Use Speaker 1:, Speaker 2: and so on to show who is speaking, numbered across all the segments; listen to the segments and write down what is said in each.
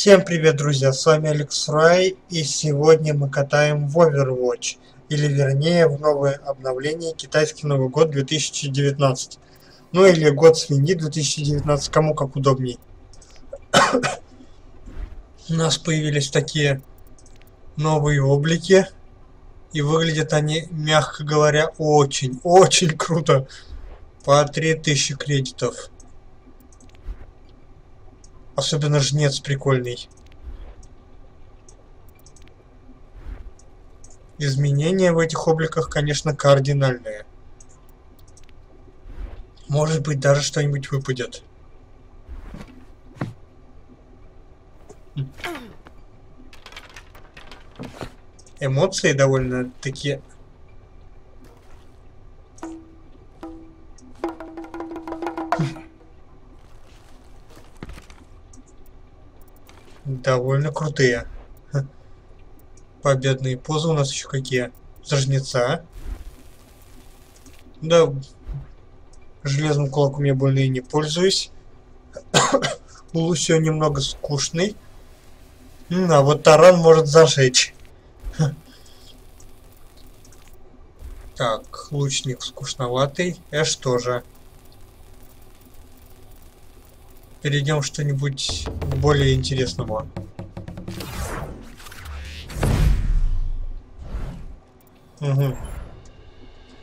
Speaker 1: Всем привет, друзья, с вами Алекс Рай, и сегодня мы катаем в Overwatch, или вернее в новое обновление Китайский Новый год 2019. Ну или год свиньи 2019, кому как удобней. У нас появились такие новые облики, и выглядят они, мягко говоря, очень, очень круто. По 3000 кредитов. Особенно жнец прикольный. Изменения в этих обликах, конечно, кардинальные. Может быть, даже что-нибудь выпадет. Эмоции довольно довольно крутые. Победные позы у нас еще какие? Зажнеца. Да, железным кулаком я больно и не пользуюсь. Лусио немного скучный. А вот таран может зажечь. Так, лучник скучноватый. Эш тоже. Перейдем что-нибудь более интересного. Угу.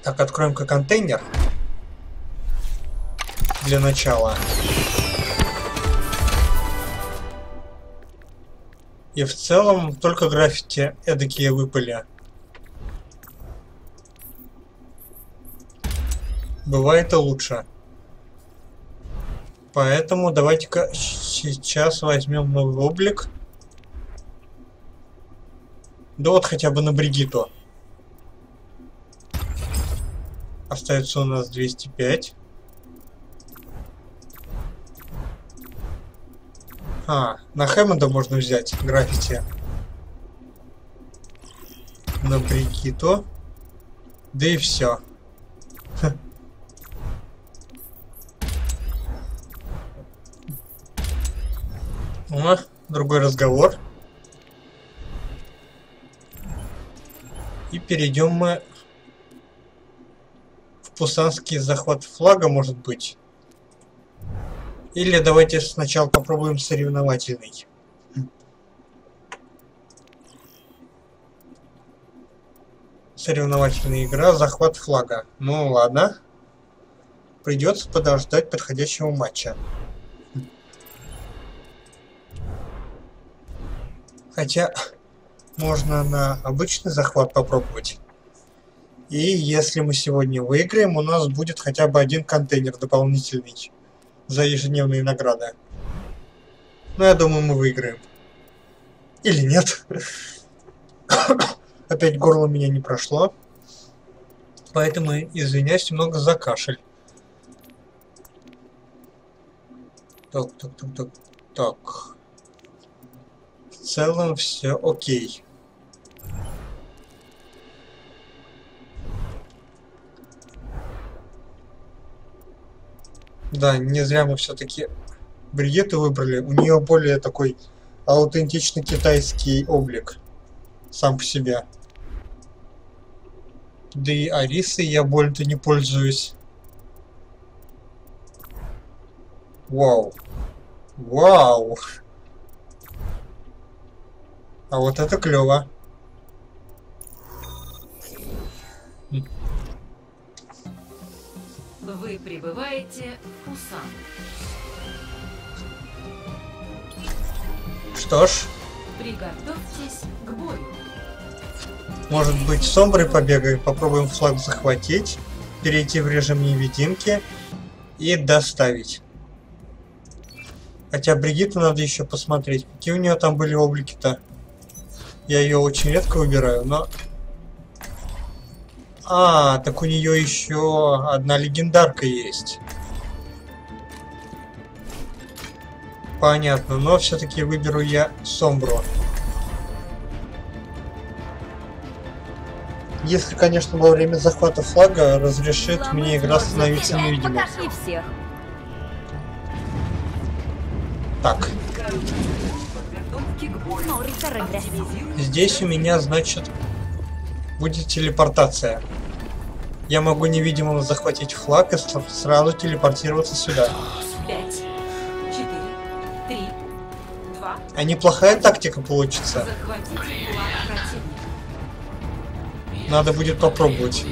Speaker 1: Так, откроем-ка контейнер. Для начала. И в целом только граффити эдакие выпали. Бывает и лучше. Поэтому давайте-ка сейчас возьмем новый облик. Да вот хотя бы на Бригиту. Остается у нас 205. А, на Хэммонда можно взять граффити. На Бригиту. Да и все. О, другой разговор. И перейдем мы в пусанский захват флага, может быть. Или давайте сначала попробуем соревновательный. Соревновательная игра, захват флага. Ну ладно. Придется подождать подходящего матча. Хотя можно на обычный захват попробовать. И если мы сегодня выиграем, у нас будет хотя бы один контейнер дополнительный за ежедневные награды. Но я думаю, мы выиграем. Или нет. Опять горло меня не прошло. Поэтому извиняюсь немного за кашель. Так, так, так, так, так целом все окей. Да, не зря мы все-таки Бригетту выбрали. У нее более такой аутентичный китайский облик. Сам по себе. Да и Арисы я больно-то не пользуюсь. Вау. Вау. А вот это клево.
Speaker 2: Вы прибываете в Пусан.
Speaker 1: Что ж.
Speaker 2: Приготовьтесь к бою.
Speaker 1: Может быть, с Омброй побегаем, попробуем флаг захватить, перейти в режим невидимки и доставить. Хотя Бригитту надо еще посмотреть, какие у нее там были облики-то. Я ее очень редко выбираю, но... А, так у нее еще одна легендарка есть. Понятно, но все-таки выберу я Сомбру. Если, конечно, во время захвата флага разрешит мне игра становиться невидимой. Так. Здесь у меня, значит, будет телепортация. Я могу невидимо захватить флаг и сразу телепортироваться сюда. А неплохая тактика получится. Надо будет попробовать.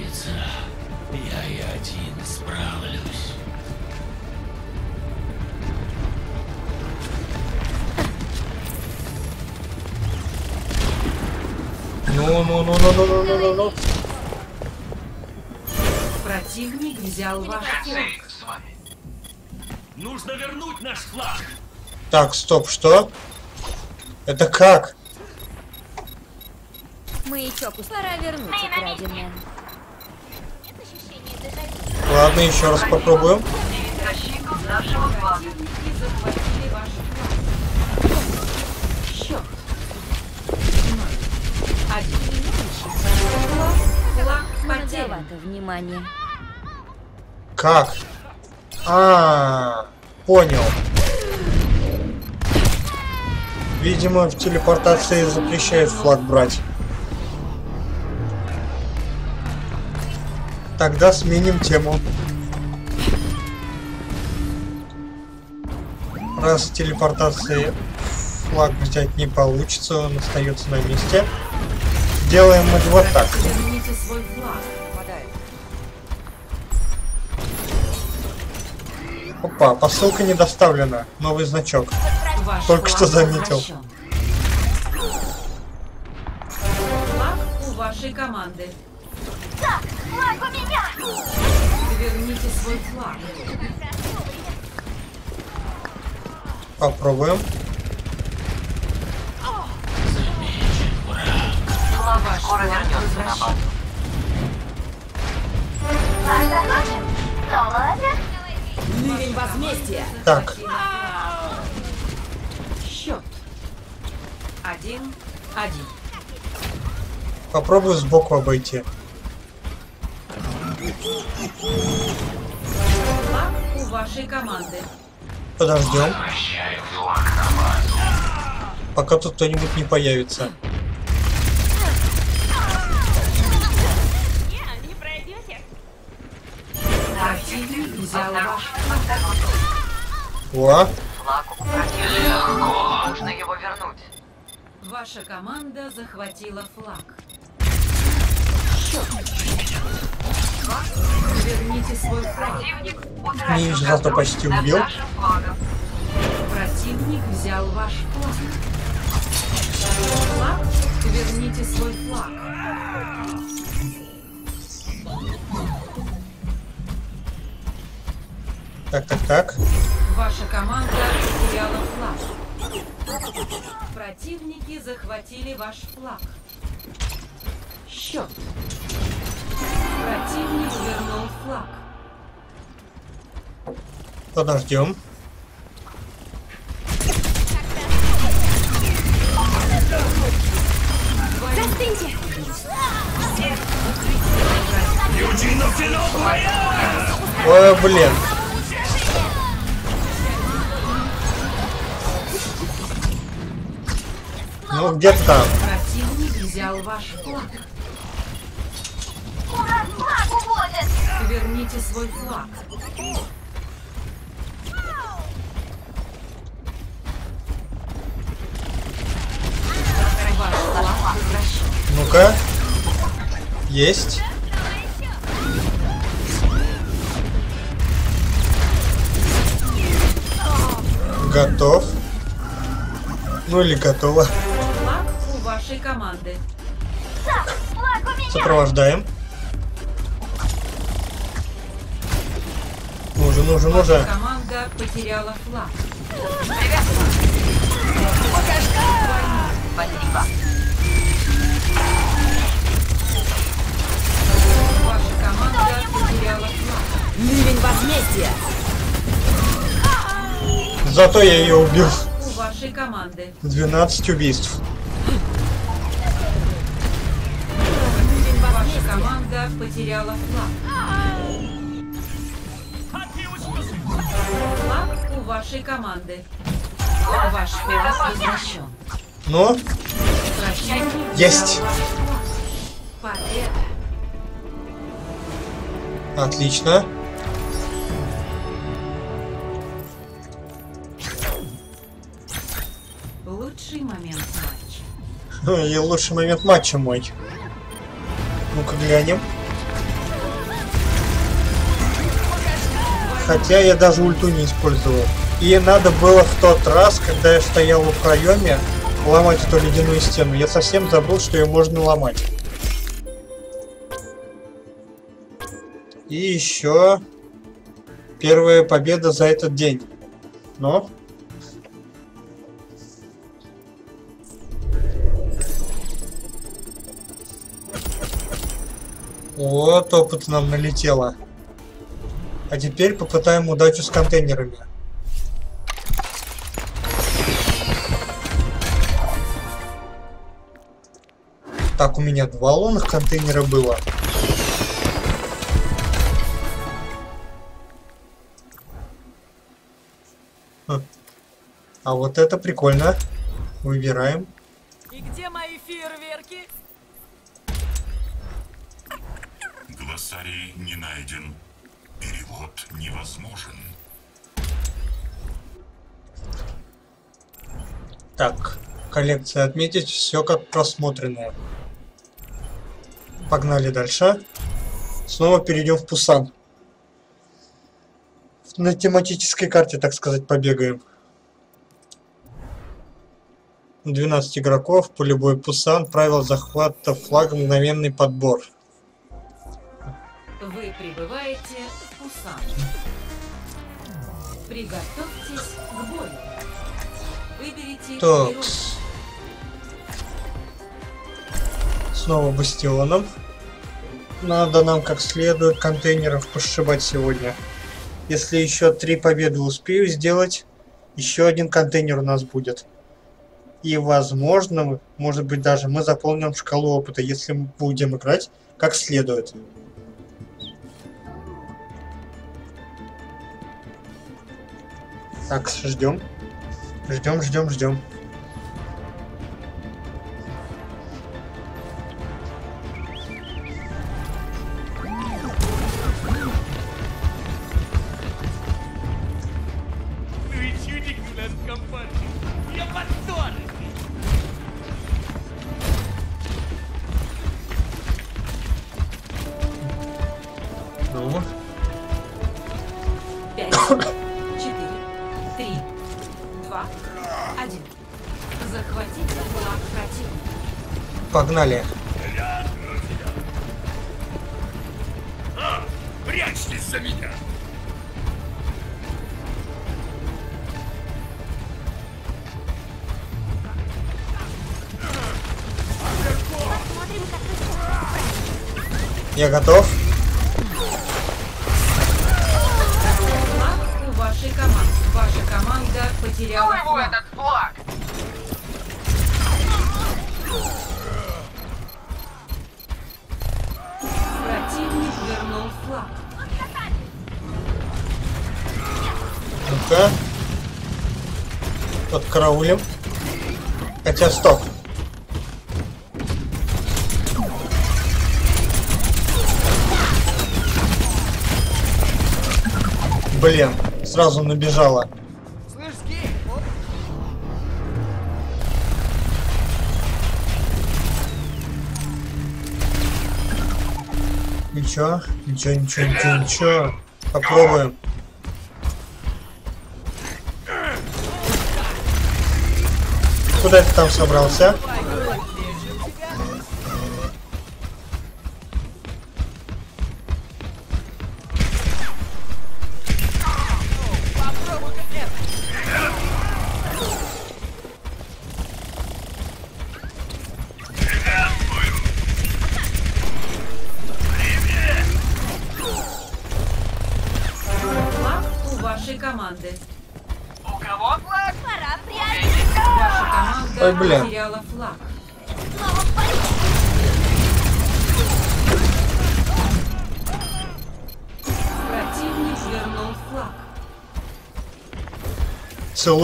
Speaker 1: ну, ну, ну, ну, ну, ну, ну, ну.
Speaker 2: Противник взял ваш
Speaker 3: Нужно вернуть наш флаг.
Speaker 1: Так, стоп, что? Это как?
Speaker 4: Маячок, пора вернуть украденное.
Speaker 1: Ладно, еще раз попробуем.
Speaker 2: Защиту нашего флага.
Speaker 4: Многовато внимания.
Speaker 1: Как? А, понял. Видимо, в телепортации запрещают флаг брать. Тогда сменим тему. Раз в телепортации флаг взять не получится, он остается на месте. Делаем мы вот так.
Speaker 2: Свой флаг.
Speaker 1: Опа, посылка не доставлена. Новый значок.
Speaker 2: Ваш
Speaker 1: Только
Speaker 2: флаг
Speaker 1: что заметил.
Speaker 2: возвращен. Флаг у вашей команды. Верните свой флаг.
Speaker 1: Попробуем.
Speaker 2: Ваш флаг возвращен.
Speaker 4: Ливень возмездия.
Speaker 1: Так,
Speaker 2: Счет. Один. Один.
Speaker 1: попробую сбоку обойти.
Speaker 2: Флаг у вашей команды.
Speaker 1: Подождем, пока тут кто-нибудь не появится.
Speaker 2: Взял ваш.
Speaker 1: О,
Speaker 5: Флаг у противника. Нужно его вернуть.
Speaker 2: Ваша команда захватила флаг. Верните свой флаг.
Speaker 5: Противник утратил
Speaker 1: зато
Speaker 5: контроль
Speaker 1: почти
Speaker 5: над
Speaker 1: убил.
Speaker 2: Противник взял ваш флаг. Флаг. Верните свой флаг.
Speaker 1: Так, так, так.
Speaker 2: Ваша команда потеряла флаг. Противники захватили ваш флаг. Счет. Противник вернул флаг.
Speaker 1: Подождем.
Speaker 4: Застыньте!
Speaker 1: Ой, блин. Ну, где-то там.
Speaker 2: Противник взял ваш флаг. Скоро флаг уводят! Верните свой флаг.
Speaker 1: Ну-ка. Есть. Готов. Ну или
Speaker 2: готова. Вашей команды.
Speaker 1: Сопровождаем. Ну же, ну же, ну
Speaker 2: Ваша
Speaker 1: же.
Speaker 2: команда потеряла флаг. Ваша команда потеряла флаг.
Speaker 4: Ливень возмездия.
Speaker 1: Зато я ее убил.
Speaker 2: У вашей команды.
Speaker 1: 12 убийств.
Speaker 2: Потеряла флаг. Флаг у вашей команды. Ваш флаг возвращен.
Speaker 1: Ну,
Speaker 2: Противник
Speaker 1: Есть.
Speaker 2: Победа.
Speaker 1: отлично.
Speaker 2: Лучший момент матча.
Speaker 1: И лучший момент матча мой. Ну-ка глянем. Хотя я даже ульту не использовал. И надо было в тот раз, когда я стоял в проеме, ломать эту ледяную стену. Я совсем забыл, что ее можно ломать. И еще первая победа за этот день. Но Вот опыт нам налетело. А теперь попытаем удачу с контейнерами. Так, у меня два лунных контейнера было. Хм. А вот это прикольно. Выбираем.
Speaker 4: И где мои фейерверки?
Speaker 6: Глоссарий не найден. Перевод невозможен.
Speaker 1: Так, коллекция отметить все как просмотренное. Погнали дальше. Снова перейдем в Пусан. На тематической карте, так сказать, побегаем. 12 игроков, полевой Пусан, правила захвата флага, мгновенный подбор.
Speaker 2: Вы прибываете Пусан. Приготовьтесь к бою. Выберите
Speaker 1: Так.
Speaker 2: героя.
Speaker 1: Снова бастионом. Надо нам как следует контейнеров пошибать сегодня. Если еще три победы успею сделать, еще один контейнер у нас будет. И возможно, может быть даже мы заполним шкалу опыта, если мы будем играть как следует. Так, ждем. Ждем, ждем, ждем.
Speaker 3: Прячьтесь за меня.
Speaker 1: Я готов. Караулем. Хотя, стоп. Блин, сразу набежала. Ничего, ничего, ничего, ничего, ничего. Попробуем. Куда ты там собрался?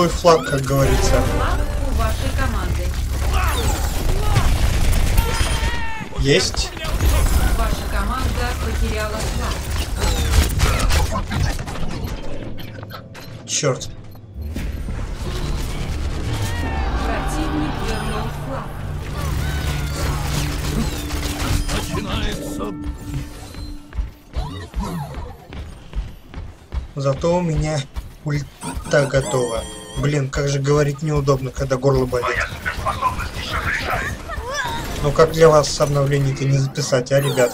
Speaker 5: голубой флаг,
Speaker 1: как говорится. Есть.
Speaker 2: Ваша команда потеряла флаг.
Speaker 1: Черт.
Speaker 2: Противник вернул флаг.
Speaker 3: Начинается.
Speaker 1: Зато у меня ульта готова. Блин, как же говорить неудобно, когда горло болит. Ну как для вас обновление-то не записать, а, ребят?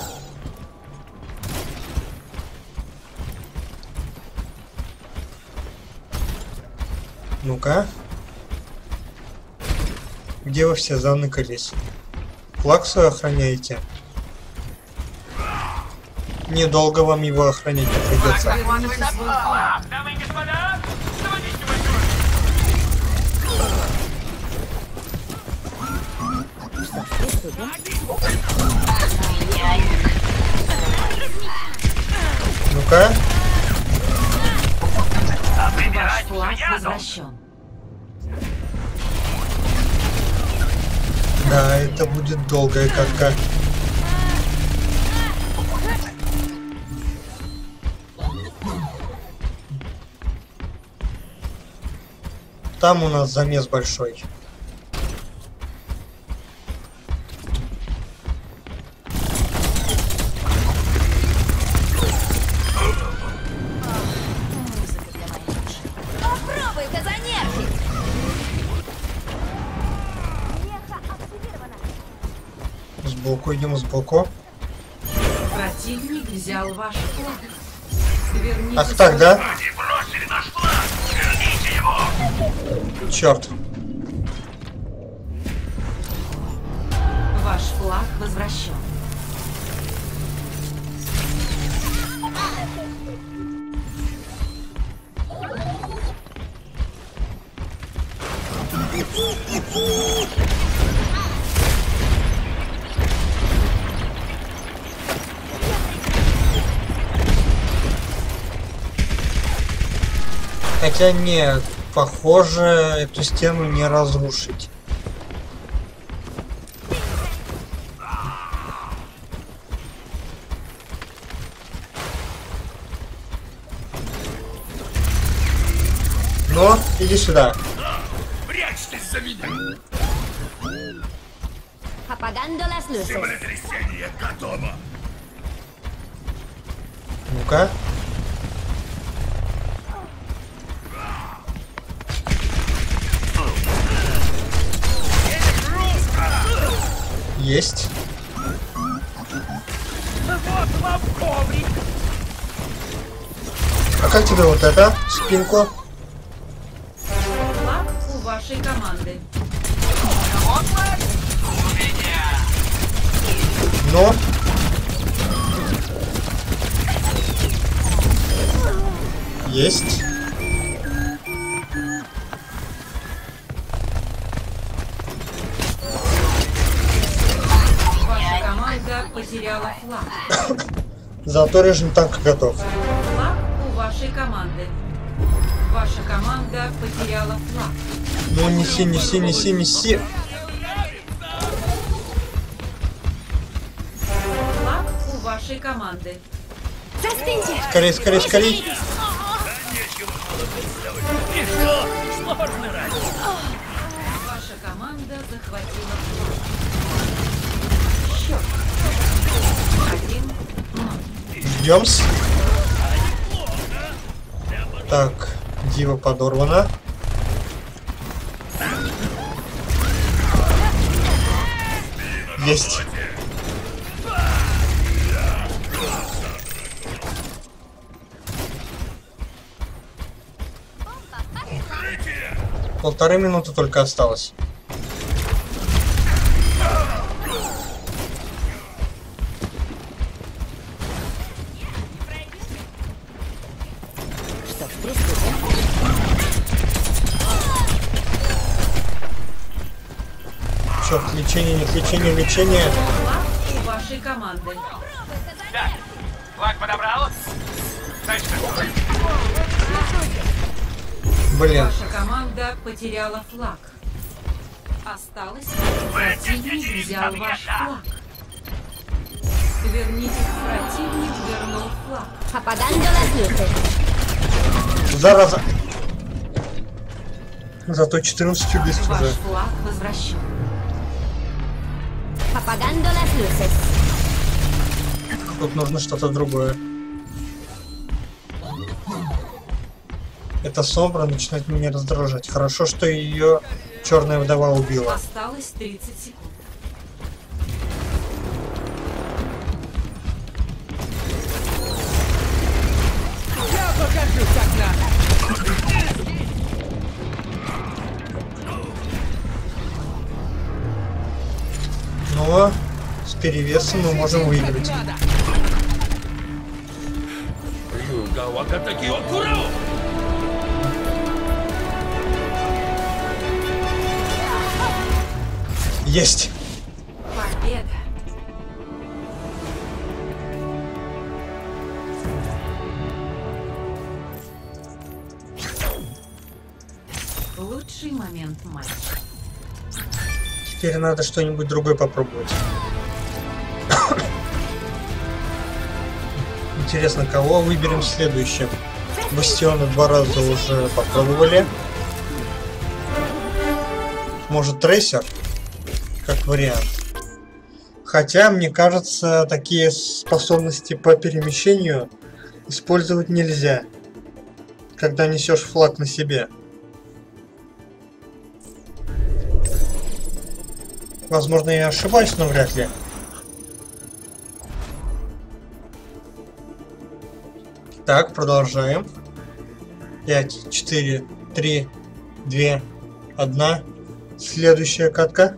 Speaker 1: Ну-ка. Где вы все заныкались? Свой охраняете? Недолго вам его охранять придется. Ну-ка.
Speaker 2: Ваш флаг возвращен.
Speaker 1: Да, это будет долгая катка. Там у нас замес большой. Сбоку.
Speaker 2: Противник взял ваш. Верните
Speaker 1: Ах так, да? Черт. Хотя нет, похоже, эту стену не разрушить. Но, иди сюда.
Speaker 3: Прячьтесь за меня! Землетрясение готово!
Speaker 1: Ну-ка. Есть. А как тебе вот это? Спинку?
Speaker 2: Флаг у вашей команды.
Speaker 1: Но. Есть. Зато режим танка готов.
Speaker 2: Флаг у вашей команды. Ваша команда потеряла флаг.
Speaker 1: Ну неси, неси, неси, неси.
Speaker 2: Флаг у вашей команды.
Speaker 7: Застыньте!
Speaker 1: Скорей, скорей, скорей.
Speaker 2: Ваша команда захватила флаг. Счет. Один.
Speaker 1: Ждем. Так, Дива подорвана. Есть. Полторы минуты только осталось. Черт, лечение, нет лечения, лечение.
Speaker 2: Вашей команды.
Speaker 3: Флаг подобрал? Дальше.
Speaker 1: Блин,
Speaker 2: Ваша команда потеряла флаг. Осталось. Противник взял ваш флаг. Вернитесь, противник вернул флаг.
Speaker 7: Las luces.
Speaker 1: Зараза. Зато 14 убийств
Speaker 2: Ваш
Speaker 1: уже.
Speaker 2: флаг возвращен.
Speaker 7: Apagando las luces.
Speaker 1: Тут нужно что-то другое. Эта собра начинает меня раздражать. Хорошо, что ее черная вдова убила.
Speaker 2: Осталось 30 секунд.
Speaker 1: снова с перевесом мы можем выиграть. Есть!
Speaker 2: Победа! Лучший момент матча.
Speaker 1: Теперь надо что-нибудь другое попробовать. Интересно, кого выберем следующим? Бастиона два раза уже попробовали. Может, трейсер? Как вариант. Хотя, мне кажется, такие способности по перемещению использовать нельзя. Когда несешь флаг на себе. Возможно, я ошибаюсь, но вряд ли. Так, продолжаем. 5, 4, 3, 2, 1. Следующая катка.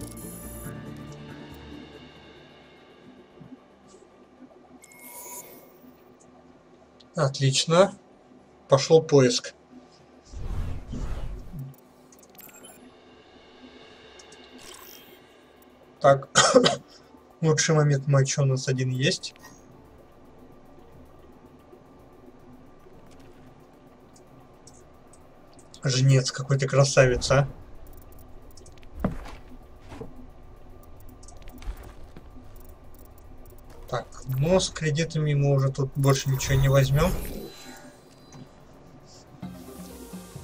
Speaker 1: Отлично. Пошел поиск. Так, лучший момент матча у нас один есть. Жнец, какой ты красавица. Так, но с кредитами мы уже тут больше ничего не возьмем.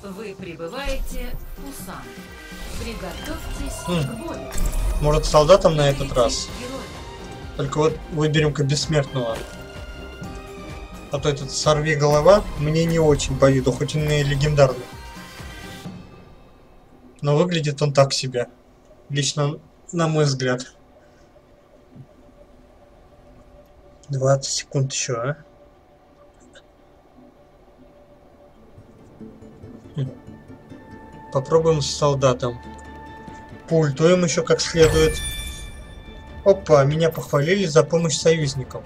Speaker 2: Вы прибываете в Пусан. Приготовьтесь
Speaker 1: Хм.
Speaker 2: к бою.
Speaker 1: Может, солдатам на этот раз? Только вот выберем-ка бессмертного. А то этот сорви голова мне не очень по виду, хоть он и легендарный. Но выглядит он так себе. Лично на мой взгляд. 20 секунд еще, а? Хм. Попробуем с солдатом. Пультуем еще как следует. Опа, меня похвалили за помощь союзникам.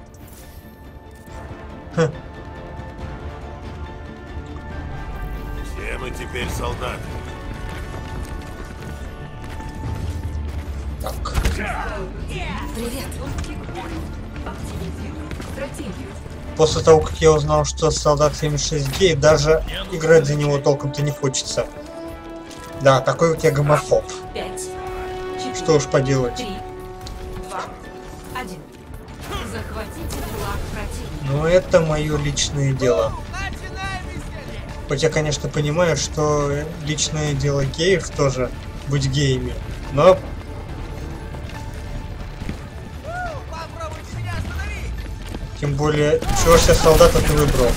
Speaker 1: Хм,
Speaker 6: Все мы теперь солдаты.
Speaker 1: так. После того, как я узнал, что солдат 76 гей, даже играть за него толком-то не хочется. Да, такой у тебя гомофоб.
Speaker 2: Пять. Четыре.
Speaker 1: Что уж поделать.
Speaker 2: Три. Два. Один. Захватите флаг противника.
Speaker 1: Но это мое личное дело. Хоть я, конечно, понимаю, что личное дело геев тоже быть геями. Но. Тем более, чего ж я солдата ты выбрал?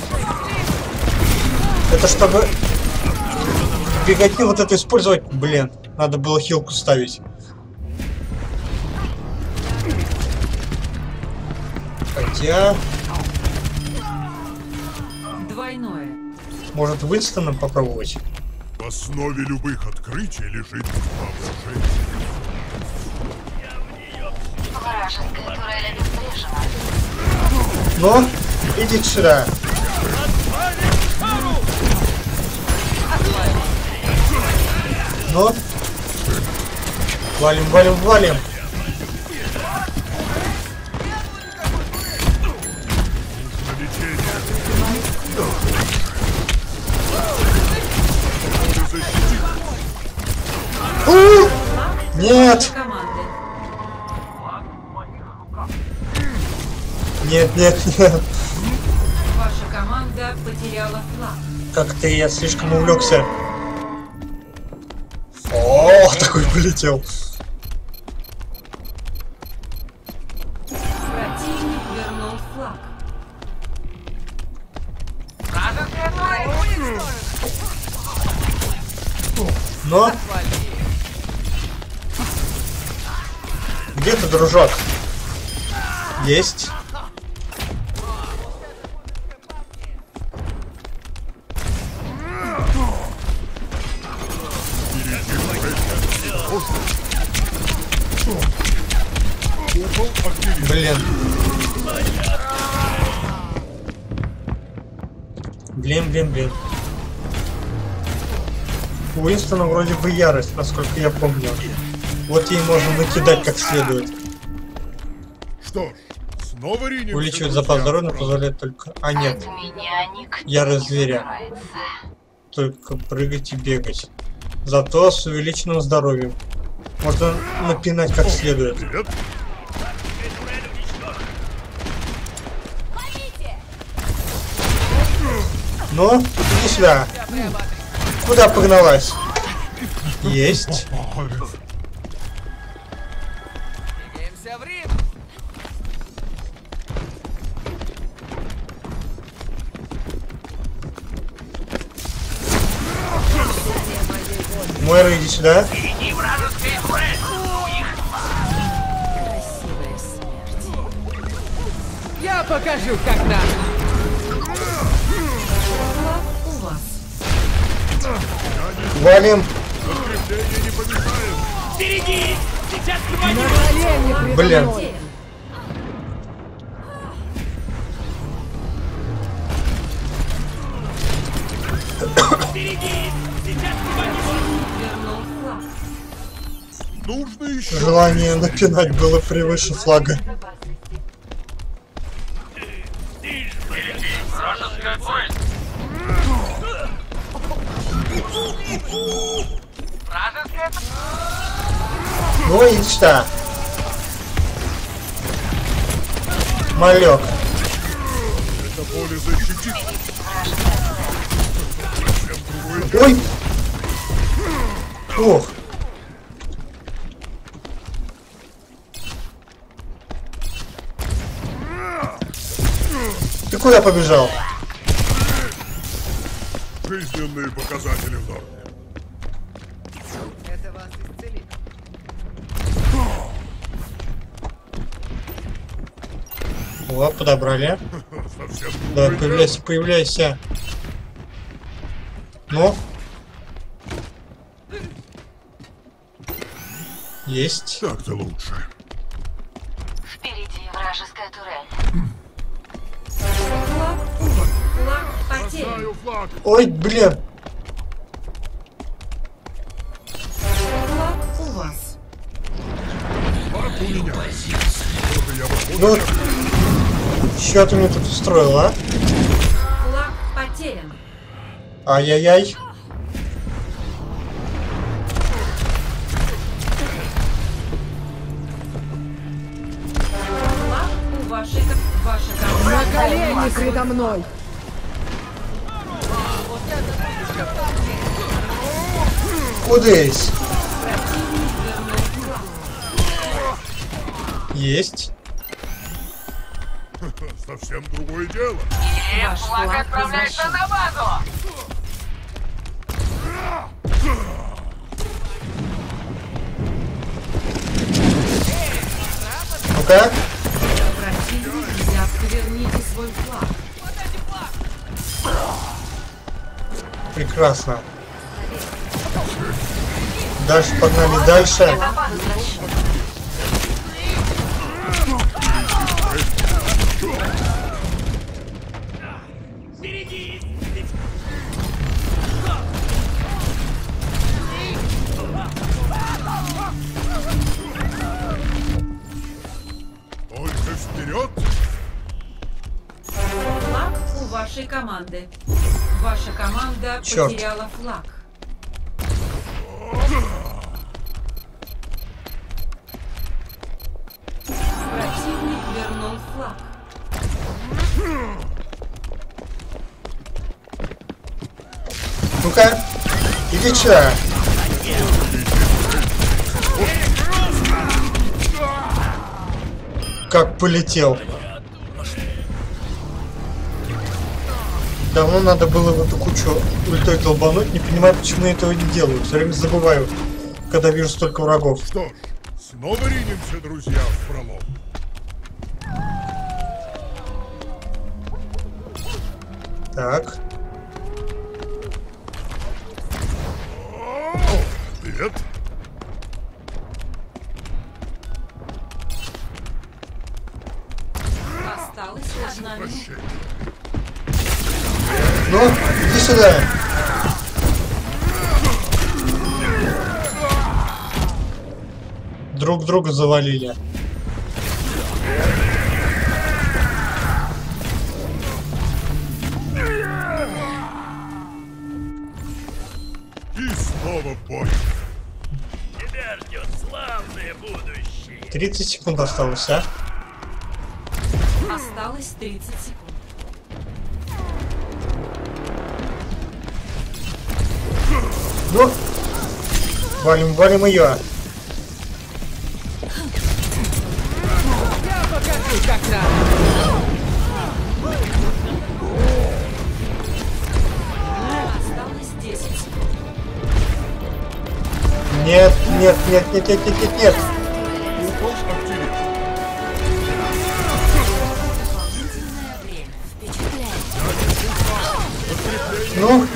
Speaker 1: Это чтобы беготню вот это использовать? Блин, надо было хилку ставить. Хотя,
Speaker 2: Двойное.
Speaker 1: может Уинстоном попробовать?
Speaker 6: В основе любых открытий лежит воображение.
Speaker 5: Вражеская турель обезврежена.
Speaker 1: Но, идите сюда. Но, валим, валим, валим.
Speaker 6: Ты.
Speaker 1: У! Нет! Нет, нет, нет.
Speaker 2: Ваша команда потеряла флаг.
Speaker 1: Как-то я слишком увлекся. Такой полетел.
Speaker 2: Противник вернул флаг.
Speaker 1: Но где ты, дружок? Есть. Вроде бы ярость, насколько я помню. Вот ей можно накидать как следует.
Speaker 6: Что ж, снова ринемся,
Speaker 1: Увеличивает
Speaker 6: друзья.
Speaker 1: запас здоровья, позволяет только... А нет, Ярость зверя. только прыгать и бегать. Зато с увеличенным здоровьем. Можно напинать как следует. Но, иди сюда. Куда погналась? Есть.
Speaker 4: Двигаемся в Рим!
Speaker 1: Мойра, иди сюда.
Speaker 4: Я покажу, как надо!
Speaker 2: Флаг у вас.
Speaker 1: Валим.
Speaker 3: Впереди! Сейчас хватит!
Speaker 4: Колени
Speaker 1: Блин.
Speaker 3: Впереди! Сейчас.
Speaker 6: Нужно еще.
Speaker 1: Желание напинать было превыше флага.
Speaker 3: Вражеская турель!
Speaker 1: Ну иди сюда. Малек. Ой. Ох. Ты куда побежал?
Speaker 6: Жизненные показатели в норме.
Speaker 1: О, подобрали.
Speaker 6: Совсем
Speaker 1: Да, появляйся, появляйся. Ну? Есть.
Speaker 6: Так-то лучше.
Speaker 5: Впереди вражеская турель.
Speaker 2: Флаг. Флаг.
Speaker 1: Ой, блин.
Speaker 2: Флаг у вас.
Speaker 6: Флаг у меня. Что-то я вот
Speaker 1: Что ты мне тут устроил, а?
Speaker 2: Флаг потерян.
Speaker 1: Ай-яй-яй.
Speaker 8: На колени предо мной!
Speaker 2: Вернул флаг.
Speaker 1: Есть.
Speaker 6: Совсем другое дело.
Speaker 5: И
Speaker 2: Ваш
Speaker 5: флаг отправляется на базу!
Speaker 1: Ну-ка. Прекрасно. Дальше погнали дальше.
Speaker 3: Впереди!
Speaker 6: Только вперед.
Speaker 2: Флаг у вашей команды. Ваша команда
Speaker 1: Чёрт.
Speaker 2: потеряла флаг.
Speaker 1: Сюда. Как полетел. Давно надо было в эту кучу ультой долбануть, не понимаю, почему я этого не делаю. Все время забываю, когда вижу столько врагов.
Speaker 6: Что ж, снова ринемся, друзья, в пролом.
Speaker 1: Так,
Speaker 2: Одна минута.
Speaker 1: Ну, иди сюда. Друг друга завалили.
Speaker 6: И снова бой.
Speaker 3: Тебя ждет славное будущее.
Speaker 1: 30 секунд осталось, а?
Speaker 2: Осталось 30 секунд.
Speaker 1: Ну, валим, валим ее.
Speaker 4: Я покажу, как надо.
Speaker 2: Осталось 10 секунд.
Speaker 1: Нет, нет, нет, нет, нет, нет, нет, нет. Ну,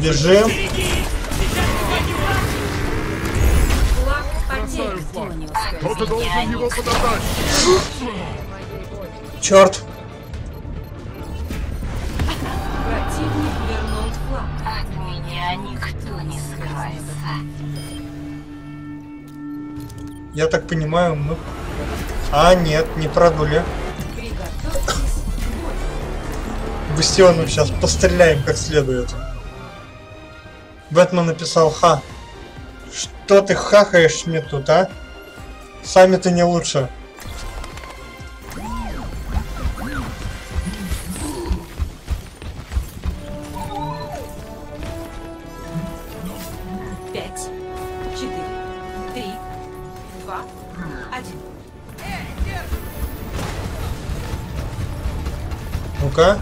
Speaker 1: бежим.
Speaker 6: Кто-то должен его подобрать.
Speaker 1: Черт.
Speaker 2: Противник вернул флаг.
Speaker 5: От меня никто не скрывается.
Speaker 1: Я так понимаю, мы... А, нет, не продули. Бастионом сейчас постреляем как следует. Бэтмен написал ха. Что ты хахаешь мне тут, а? Сами ты не лучше.
Speaker 2: Пять, четыре, три, два, один.
Speaker 1: Ну-ка.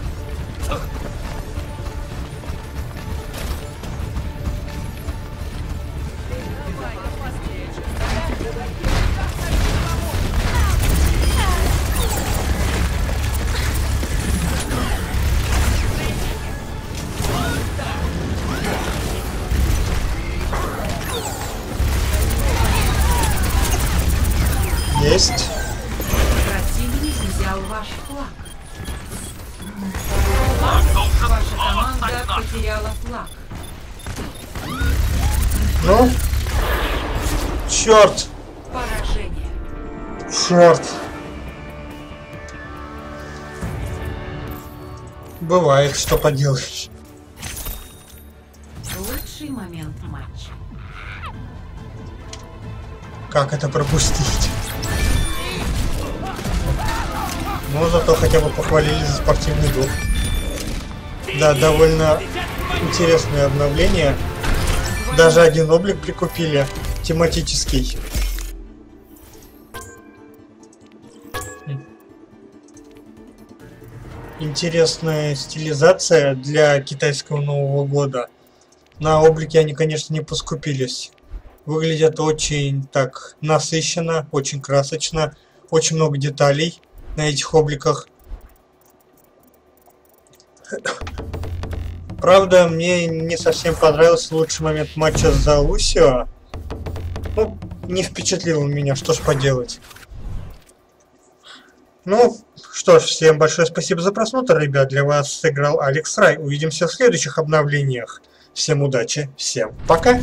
Speaker 1: Черт! Бывает, что поделаешь.
Speaker 2: Лучший момент матча.
Speaker 1: Как это пропустить? Ну, зато хотя бы похвалили за спортивный дух. Да, довольно интересное обновление. Даже один облик прикупили. Тематический. Интересная стилизация для китайского Нового года. На облике они, конечно, не поскупились. Выглядят очень так насыщенно, очень красочно, очень много деталей на этих обликах. Правда, мне не совсем понравился лучший момент матча за Лусио. Ну, не впечатлил меня, что ж поделать. Ну, что ж, всем большое спасибо за просмотр, ребят. Для вас сыграл Алекс Рай. Увидимся в следующих обновлениях. Всем удачи, всем пока!